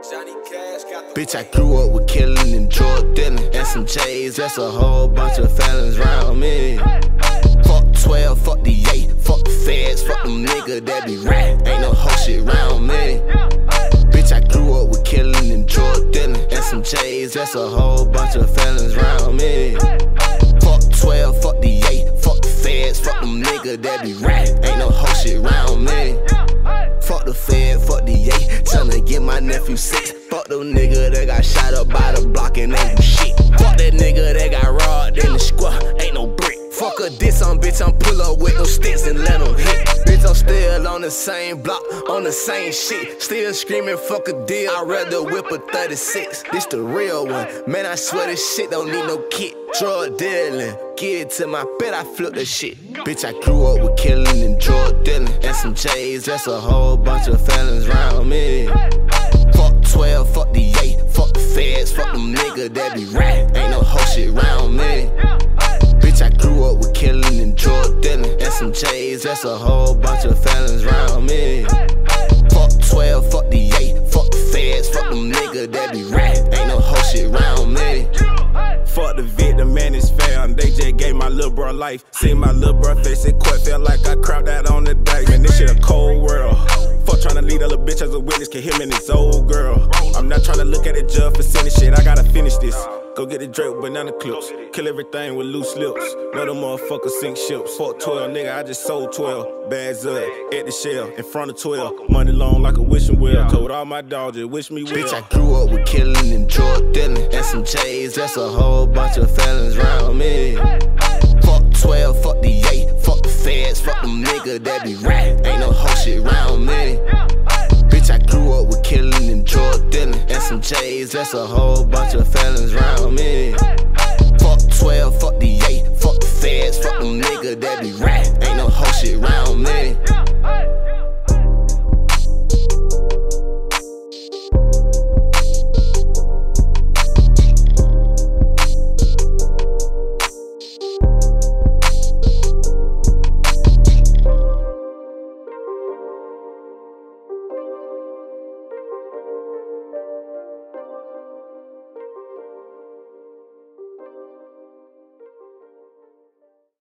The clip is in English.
Bitch, I grew up with killing and drug dealing. And some J's, that's a whole bunch of felons round me. Fuck 12, fuck the 8, fuck the feds, fuck them niggas that be rat. Ain't no whole shit round me. Bitch, I grew up with killing and drug dealing. And some J's, that's a whole bunch of felons round me. Fuck 12, fuck the 8, fuck the feds, fuck them niggas that be rat. Nephew six. Fuck them nigga that got shot up by the block and ain't do shit. Fuck that nigga that got robbed in the square, ain't no brick. Fuck a diss on bitch, I'm pull up with those sticks and let them hit. Bitch, I'm still on the same block, on the same shit. Still screaming, fuck a deal. I'd rather whip a 36. This the real one. Man, I swear this shit don't need no kit. Drug dealing, get it to my bed, I flip the shit. Bitch, I grew up with killing and drug dealing. Some J's, that's a whole bunch of felons round me. Fuck 12, fuck the 8, fuck the feds, fuck them niggas that be rat. Ain't no whole shit round me. Bitch, I grew up with killing and drug dealing. And some J's, that's a whole bunch of felons round me. Fuck the victim and his fam. Um, they just gave my little bro life. See my little bro face in court, felt like I crapped out on the dice. Man, this shit a cold world. Fuck tryna lead a little bitch as a witness, can him and his old girl. I'm not trying to look at the judge for sending shit, I gotta finish this. Go get the Draco with banana clips. Kill everything with loose lips. Know them motherfuckers sink ships. Fuck 12, nigga, I just sold 12. Bags up, at the shell, in front of 12. Money long like a wishing well. Told all my dogs, just wish me well. Bitch, I grew up with killing and drug dealing. And some J's, that's a whole bunch of felons round me. Fuck 12, fuck the 8, fuck the feds, fuck them niggas that be rat. Ain't no whole shit round me. Bitch, I grew up with killing and drug dealing. And some J's, that's a whole bunch of felons round me.